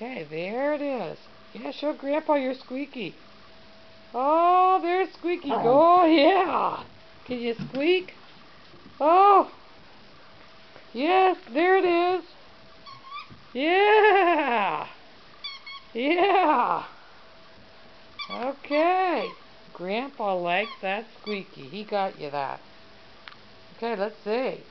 Okay, there it is. Yeah, show Grandpa your squeaky. Oh, there's Squeaky. Oh, yeah. Can you squeak? Oh. Yes, there it is. Yeah. Yeah. Okay. Grandpa likes that squeaky. He got you that. Okay, let's see.